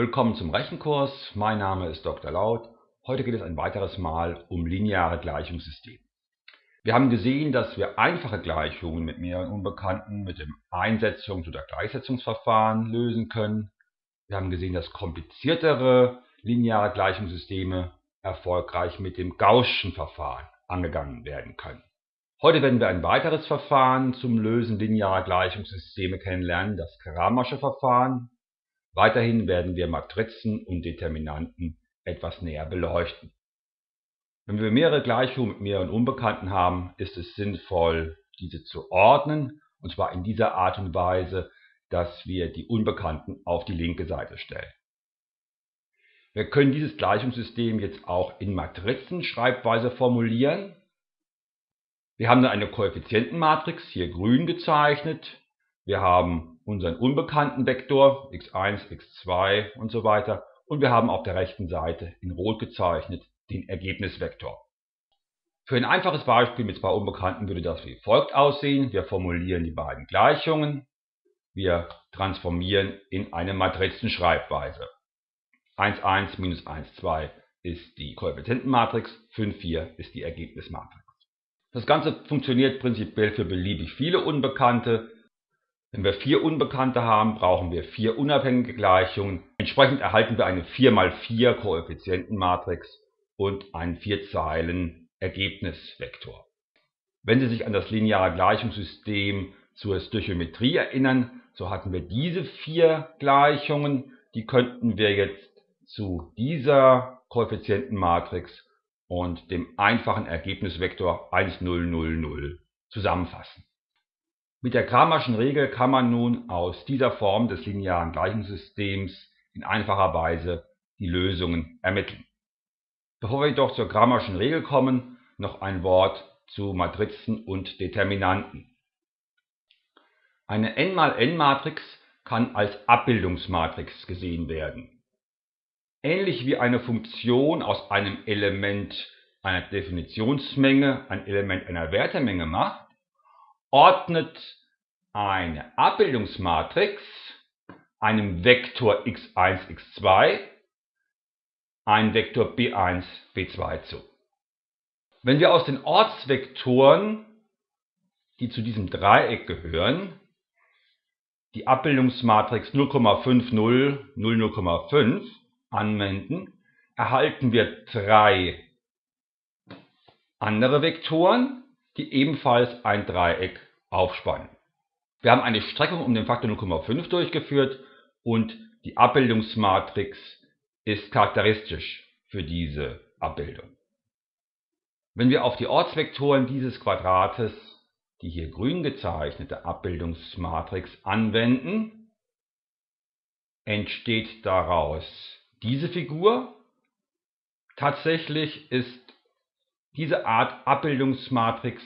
Willkommen zum Rechenkurs. Mein Name ist Dr. Laut. Heute geht es ein weiteres Mal um lineare Gleichungssysteme. Wir haben gesehen, dass wir einfache Gleichungen mit mehreren Unbekannten mit dem Einsetzungs- oder Gleichsetzungsverfahren lösen können. Wir haben gesehen, dass kompliziertere lineare Gleichungssysteme erfolgreich mit dem Gaußschen Verfahren angegangen werden können. Heute werden wir ein weiteres Verfahren zum Lösen linearer Gleichungssysteme kennenlernen, das Kramersche Verfahren Weiterhin werden wir Matrizen und Determinanten etwas näher beleuchten. Wenn wir mehrere Gleichungen mit mehreren Unbekannten haben, ist es sinnvoll, diese zu ordnen, und zwar in dieser Art und Weise, dass wir die Unbekannten auf die linke Seite stellen. Wir können dieses Gleichungssystem jetzt auch in Matrizenschreibweise formulieren. Wir haben dann eine Koeffizientenmatrix, hier grün gezeichnet. Wir haben unseren unbekannten Vektor x1, x2 und so weiter und wir haben auf der rechten Seite in Rot gezeichnet den Ergebnisvektor. Für ein einfaches Beispiel mit zwei Unbekannten würde das wie folgt aussehen. Wir formulieren die beiden Gleichungen. Wir transformieren in eine Matrizenschreibweise. 1, 1 minus 1, 2 ist die Koeffizientenmatrix, 5, 4 ist die Ergebnismatrix. Das Ganze funktioniert prinzipiell für beliebig viele Unbekannte. Wenn wir vier Unbekannte haben, brauchen wir vier unabhängige Gleichungen. Entsprechend erhalten wir eine 4x4 Koeffizientenmatrix und einen Vierzeilen Ergebnisvektor. Wenn Sie sich an das lineare Gleichungssystem zur Stöchiometrie erinnern, so hatten wir diese vier Gleichungen, die könnten wir jetzt zu dieser Koeffizientenmatrix und dem einfachen Ergebnisvektor 1, 0, 0, 0 zusammenfassen. Mit der Kramerschen Regel kann man nun aus dieser Form des linearen Gleichungssystems in einfacher Weise die Lösungen ermitteln. Bevor wir jedoch zur Kramerschen Regel kommen, noch ein Wort zu Matrizen und Determinanten. Eine n mal n-Matrix kann als Abbildungsmatrix gesehen werden. Ähnlich wie eine Funktion aus einem Element einer Definitionsmenge ein Element einer Wertemenge macht, ordnet eine Abbildungsmatrix einem Vektor x1, x2 einen Vektor b1, b2 zu. Wenn wir aus den Ortsvektoren, die zu diesem Dreieck gehören, die Abbildungsmatrix 0,50, 0, 0,5 anwenden, erhalten wir drei andere Vektoren, die ebenfalls ein Dreieck aufspannen. Wir haben eine Streckung um den Faktor 0,5 durchgeführt und die Abbildungsmatrix ist charakteristisch für diese Abbildung. Wenn wir auf die Ortsvektoren dieses Quadrates die hier grün gezeichnete Abbildungsmatrix anwenden, entsteht daraus diese Figur. Tatsächlich ist diese Art Abbildungsmatrix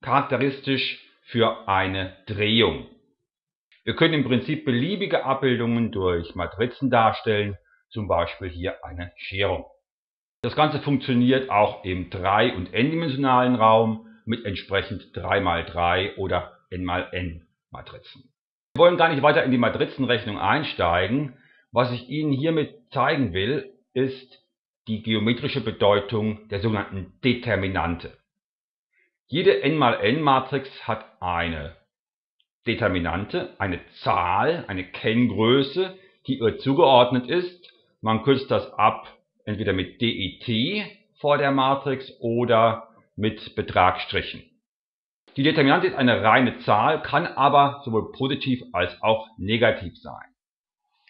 charakteristisch für eine Drehung. Wir können im Prinzip beliebige Abbildungen durch Matrizen darstellen, zum Beispiel hier eine Scherung. Das Ganze funktioniert auch im 3- und n-dimensionalen Raum mit entsprechend 3x3 oder n-n Matrizen. Wir wollen gar nicht weiter in die Matrizenrechnung einsteigen. Was ich Ihnen hiermit zeigen will, ist die geometrische Bedeutung der sogenannten Determinante. Jede n mal n Matrix hat eine Determinante, eine Zahl, eine Kenngröße, die ihr zugeordnet ist. Man kürzt das ab entweder mit DET vor der Matrix oder mit Betragstrichen. Die Determinante ist eine reine Zahl, kann aber sowohl positiv als auch negativ sein.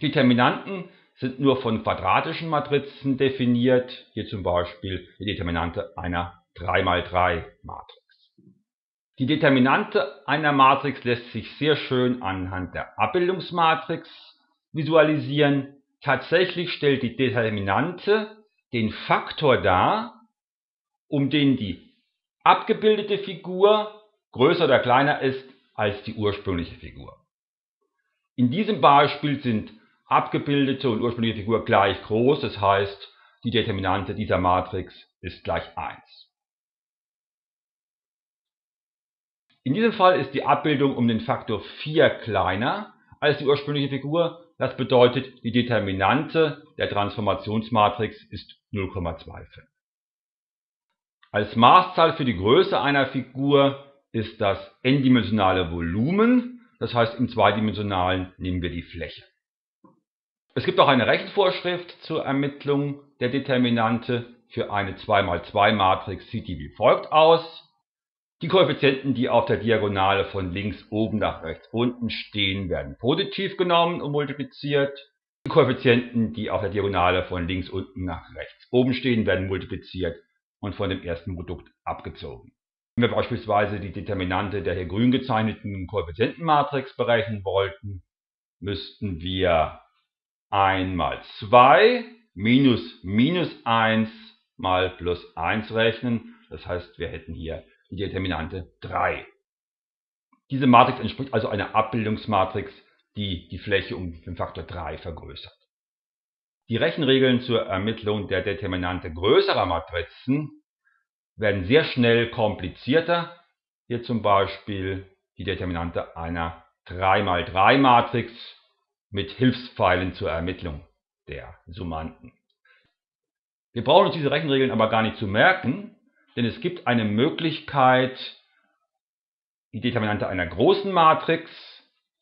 Determinanten sind nur von quadratischen Matrizen definiert, hier zum Beispiel die Determinante einer 3x3 Matrix. Die Determinante einer Matrix lässt sich sehr schön anhand der Abbildungsmatrix visualisieren. Tatsächlich stellt die Determinante den Faktor dar, um den die abgebildete Figur größer oder kleiner ist als die ursprüngliche Figur. In diesem Beispiel sind abgebildete und ursprüngliche Figur gleich groß, das heißt, die Determinante dieser Matrix ist gleich 1. In diesem Fall ist die Abbildung um den Faktor 4 kleiner als die ursprüngliche Figur, Das bedeutet, die Determinante der Transformationsmatrix ist 0,25. Als Maßzahl für die Größe einer Figur ist das n-dimensionale Volumen, das heißt im zweidimensionalen nehmen wir die Fläche. Es gibt auch eine Rechenvorschrift zur Ermittlung der Determinante für eine 2x2-Matrix sieht die wie folgt aus. Die Koeffizienten, die auf der Diagonale von links oben nach rechts unten stehen, werden positiv genommen und multipliziert. Die Koeffizienten, die auf der Diagonale von links unten nach rechts oben stehen, werden multipliziert und von dem ersten Produkt abgezogen. Wenn wir beispielsweise die Determinante der hier grün gezeichneten Koeffizientenmatrix berechnen wollten, müssten wir 1 mal 2 minus minus 1 mal plus 1 rechnen. Das heißt, wir hätten hier die Determinante 3. Diese Matrix entspricht also einer Abbildungsmatrix, die die Fläche um den Faktor 3 vergrößert. Die Rechenregeln zur Ermittlung der Determinante größerer Matrizen werden sehr schnell komplizierter. Hier zum Beispiel die Determinante einer 3x3 Matrix mit Hilfspfeilen zur Ermittlung der Summanden. Wir brauchen uns diese Rechenregeln aber gar nicht zu merken, denn es gibt eine Möglichkeit, die Determinante einer großen Matrix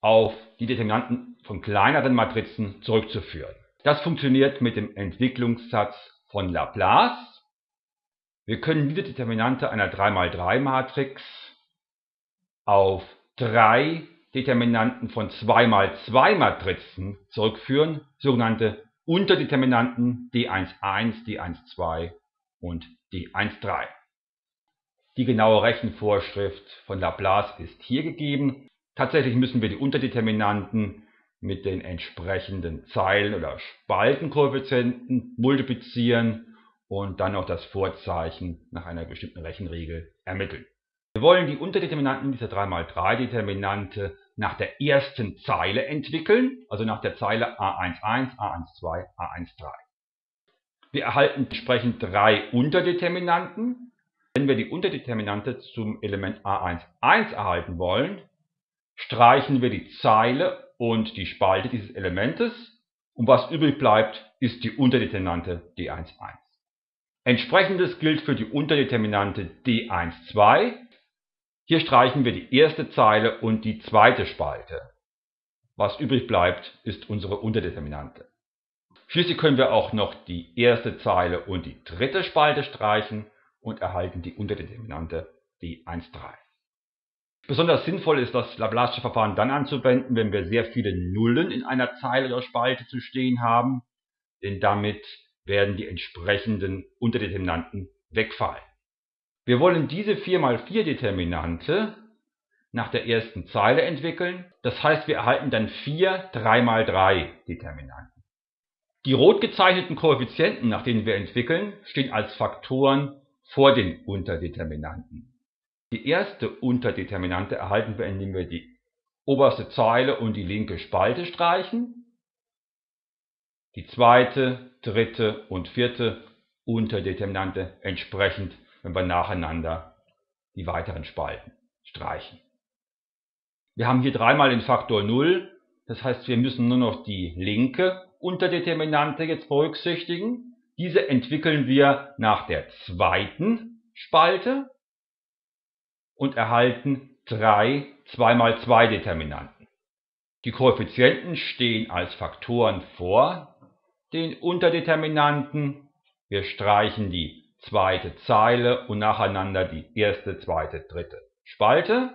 auf die Determinanten von kleineren Matrizen zurückzuführen. Das funktioniert mit dem Entwicklungssatz von Laplace. Wir können diese Determinante einer 3x3-Matrix auf drei Determinanten von 2x2-Matrizen zurückführen, sogenannte Unterdeterminanten D11, D12 und D13. Die genaue Rechenvorschrift von Laplace ist hier gegeben. Tatsächlich müssen wir die Unterdeterminanten mit den entsprechenden Zeilen- oder Spaltenkoeffizienten multiplizieren und dann noch das Vorzeichen nach einer bestimmten Rechenregel ermitteln. Wir wollen die Unterdeterminanten dieser 3x3-Determinante nach der ersten Zeile entwickeln, also nach der Zeile A11, A12, A13. Wir erhalten entsprechend drei Unterdeterminanten. Wenn wir die Unterdeterminante zum Element A11 erhalten wollen, streichen wir die Zeile und die Spalte dieses Elementes und was übrig bleibt, ist die Unterdeterminante D11. Entsprechendes gilt für die Unterdeterminante D12. Hier streichen wir die erste Zeile und die zweite Spalte. Was übrig bleibt, ist unsere Unterdeterminante. Schließlich können wir auch noch die erste Zeile und die dritte Spalte streichen und erhalten die Unterdeterminante D13. Besonders sinnvoll ist das Laplace Verfahren dann anzuwenden, wenn wir sehr viele Nullen in einer Zeile oder Spalte zu stehen haben, denn damit werden die entsprechenden Unterdeterminanten wegfallen. Wir wollen diese 4x4 Determinante nach der ersten Zeile entwickeln. Das heißt, wir erhalten dann vier 3x3 Determinanten. Die rot gezeichneten Koeffizienten, nach denen wir entwickeln, stehen als Faktoren vor den Unterdeterminanten. Die erste Unterdeterminante erhalten wir, indem wir die oberste Zeile und die linke Spalte streichen. Die zweite, dritte und vierte Unterdeterminante entsprechend wenn wir nacheinander die weiteren Spalten streichen. Wir haben hier dreimal den Faktor 0, das heißt wir müssen nur noch die linke Unterdeterminante jetzt berücksichtigen. Diese entwickeln wir nach der zweiten Spalte und erhalten drei 2x2 Determinanten. Die Koeffizienten stehen als Faktoren vor den Unterdeterminanten. Wir streichen die zweite Zeile und nacheinander die erste, zweite, dritte Spalte.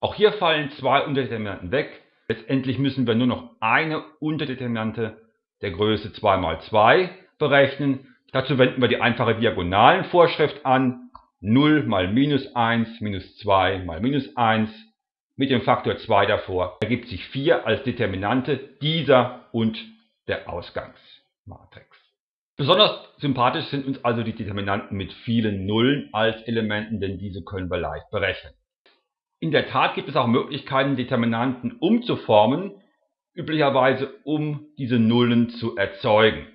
Auch hier fallen zwei Unterdeterminanten weg. Letztendlich müssen wir nur noch eine Unterdeterminante der Größe 2 mal 2 berechnen. Dazu wenden wir die einfache Diagonalenvorschrift an. 0 mal minus 1 minus 2 mal minus 1 mit dem Faktor 2 davor ergibt sich 4 als Determinante dieser und der Ausgangsmatrix. Besonders sympathisch sind uns also die Determinanten mit vielen Nullen als Elementen, denn diese können wir leicht berechnen. In der Tat gibt es auch Möglichkeiten, Determinanten umzuformen, üblicherweise um diese Nullen zu erzeugen.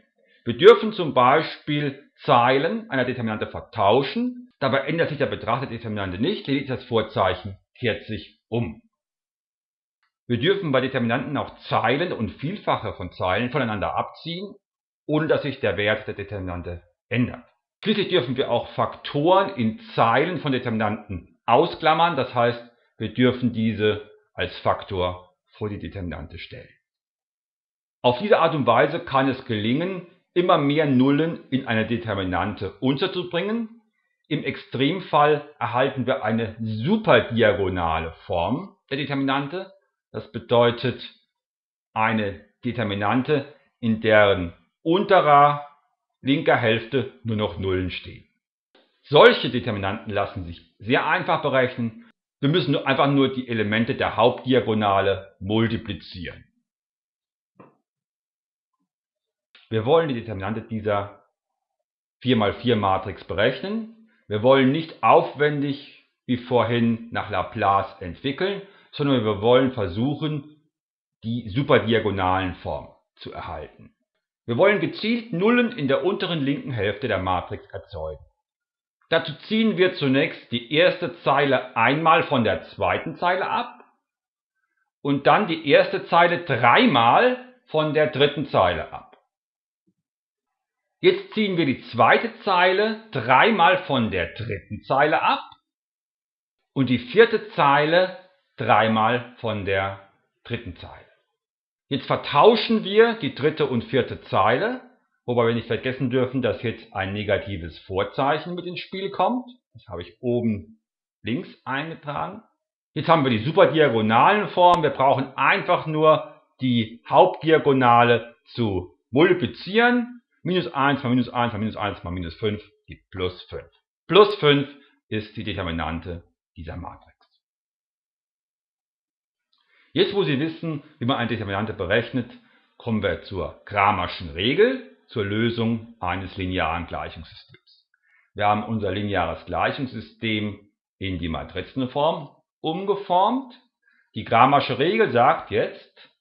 Wir dürfen zum Beispiel Zeilen einer Determinante vertauschen, dabei ändert sich der betrachtete Determinante nicht, lediglich das Vorzeichen kehrt sich um. Wir dürfen bei Determinanten auch Zeilen und Vielfache von Zeilen voneinander abziehen, ohne dass sich der Wert der Determinante ändert. Schließlich dürfen wir auch Faktoren in Zeilen von Determinanten ausklammern, das heißt, wir dürfen diese als Faktor vor die Determinante stellen. Auf diese Art und Weise kann es gelingen, immer mehr Nullen in eine Determinante unterzubringen. Im Extremfall erhalten wir eine superdiagonale Form der Determinante. Das bedeutet eine Determinante, in deren unterer linker Hälfte nur noch Nullen stehen. Solche Determinanten lassen sich sehr einfach berechnen. Wir müssen einfach nur die Elemente der Hauptdiagonale multiplizieren. Wir wollen die Determinante dieser 4x4-Matrix berechnen. Wir wollen nicht aufwendig wie vorhin nach Laplace entwickeln, sondern wir wollen versuchen, die superdiagonalen Formen zu erhalten. Wir wollen gezielt Nullen in der unteren linken Hälfte der Matrix erzeugen. Dazu ziehen wir zunächst die erste Zeile einmal von der zweiten Zeile ab und dann die erste Zeile dreimal von der dritten Zeile ab. Jetzt ziehen wir die zweite Zeile dreimal von der dritten Zeile ab und die vierte Zeile dreimal von der dritten Zeile. Jetzt vertauschen wir die dritte und vierte Zeile, wobei wir nicht vergessen dürfen, dass jetzt ein negatives Vorzeichen mit ins Spiel kommt. Das habe ich oben links eingetragen. Jetzt haben wir die superdiagonalen Formen. Wir brauchen einfach nur die Hauptdiagonale zu multiplizieren. Minus 1 mal minus 1 mal minus 1 mal minus 5 gibt plus 5. Plus 5 ist die Determinante dieser Matrix. Jetzt, wo Sie wissen, wie man eine Determinante berechnet, kommen wir zur Kramerschen Regel zur Lösung eines linearen Gleichungssystems. Wir haben unser lineares Gleichungssystem in die Matrizenform umgeformt. Die Kramersche Regel sagt jetzt,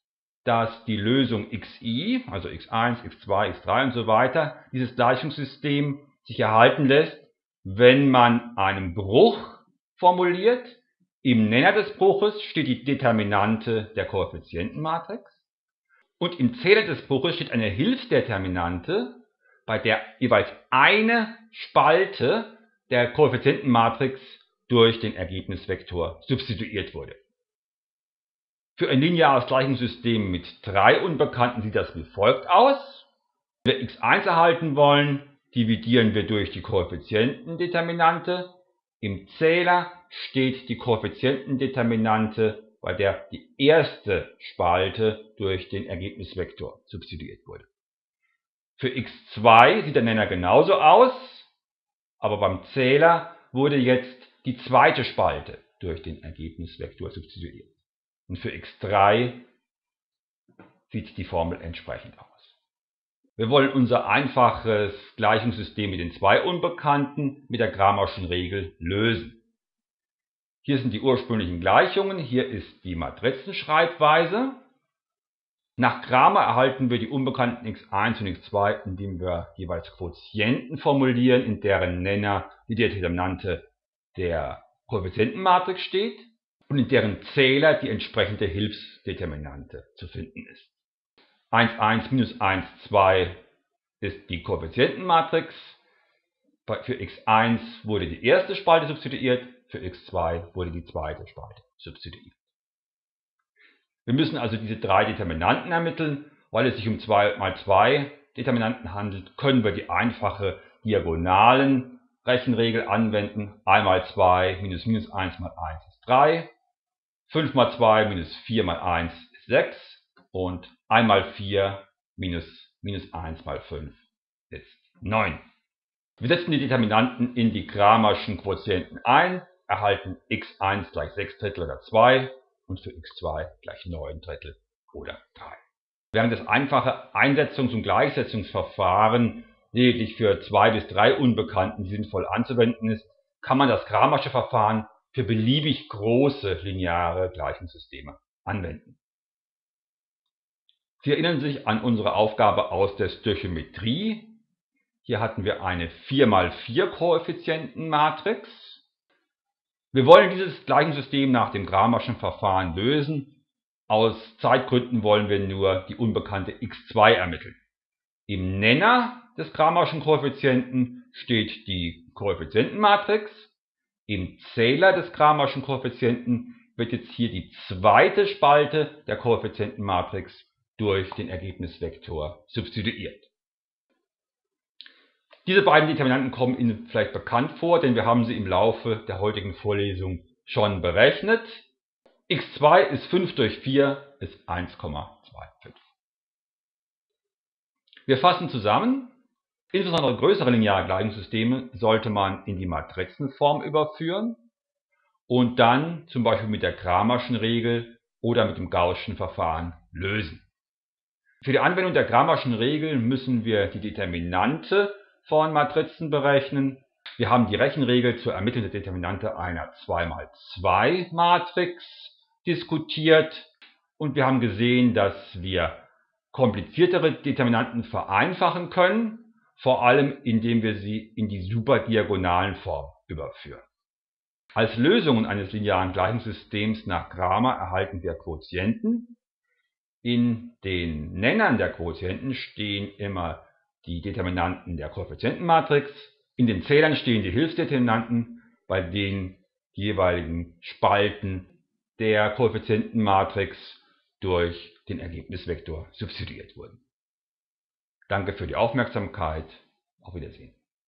dass die Lösung xi, also x1, x2, x3 und so weiter, dieses Gleichungssystem sich erhalten lässt, wenn man einen Bruch formuliert, im Nenner des Bruches steht die Determinante der Koeffizientenmatrix und im Zähler des Bruches steht eine Hilfsdeterminante, bei der jeweils eine Spalte der Koeffizientenmatrix durch den Ergebnisvektor substituiert wurde. Für ein lineares Gleichungssystem mit drei Unbekannten sieht das wie folgt aus. Wenn wir x1 erhalten wollen, dividieren wir durch die Koeffizientendeterminante im Zähler steht die Koeffizientendeterminante, bei der die erste Spalte durch den Ergebnisvektor substituiert wurde. Für x2 sieht der Nenner genauso aus, aber beim Zähler wurde jetzt die zweite Spalte durch den Ergebnisvektor substituiert. Und für x3 sieht die Formel entsprechend aus. Wir wollen unser einfaches Gleichungssystem mit den zwei Unbekannten mit der Kramerschen Regel lösen. Hier sind die ursprünglichen Gleichungen, hier ist die Matrizenschreibweise. Nach Kramer erhalten wir die Unbekannten x1 und x2, indem wir jeweils Quotienten formulieren, in deren Nenner die Determinante der Koeffizientenmatrix steht und in deren Zähler die entsprechende Hilfsdeterminante zu finden ist. 1, 1 minus 1, 2 ist die Koeffizientenmatrix. Für x1 wurde die erste Spalte substituiert, für x2 wurde die zweite Spalte substituiert. Wir müssen also diese drei Determinanten ermitteln. Weil es sich um 2 mal 2 Determinanten handelt, können wir die einfache diagonalen Rechenregel anwenden. 1 mal 2 minus minus 1 mal 1 ist 3. 5 mal 2 minus 4 mal 1 ist 6 und 1 mal 4 minus, minus 1 mal 5 ist 9. Wir setzen die Determinanten in die Kramerschen Quotienten ein, erhalten x1 gleich 6 Drittel oder 2 und für x2 gleich 9 Drittel oder 3. Während das einfache Einsetzungs- und Gleichsetzungsverfahren lediglich für 2 bis 3 Unbekannten sinnvoll anzuwenden ist, kann man das Kramersche Verfahren für beliebig große lineare Gleichungssysteme anwenden. Sie erinnern sich an unsere Aufgabe aus der Stöchiometrie. Hier hatten wir eine 4x4 Koeffizientenmatrix. Wir wollen dieses Gleichungssystem nach dem Kramerschen Verfahren lösen. Aus Zeitgründen wollen wir nur die unbekannte x2 ermitteln. Im Nenner des Kramerschen Koeffizienten steht die Koeffizientenmatrix. Im Zähler des Kramerschen Koeffizienten wird jetzt hier die zweite Spalte der Koeffizientenmatrix durch den Ergebnisvektor substituiert. Diese beiden Determinanten kommen Ihnen vielleicht bekannt vor, denn wir haben sie im Laufe der heutigen Vorlesung schon berechnet. x2 ist 5 durch 4 ist 1,25. Wir fassen zusammen. Insbesondere größere lineare Gleichungssysteme sollte man in die Matrizenform überführen und dann zum Beispiel mit der Kramerschen Regel oder mit dem Gaußschen Verfahren lösen. Für die Anwendung der Kramerschen Regel müssen wir die Determinante von Matrizen berechnen. Wir haben die Rechenregel zur Ermittlung der Determinante einer 2x2 Matrix diskutiert und wir haben gesehen, dass wir kompliziertere Determinanten vereinfachen können, vor allem indem wir sie in die superdiagonalen Form überführen. Als Lösungen eines linearen Gleichungssystems nach Kramer erhalten wir Quotienten. In den Nennern der Quotienten stehen immer die Determinanten der Koeffizientenmatrix. In den Zählern stehen die Hilfsdeterminanten, bei den jeweiligen Spalten der Koeffizientenmatrix durch den Ergebnisvektor substituiert wurden. Danke für die Aufmerksamkeit. Auf Wiedersehen.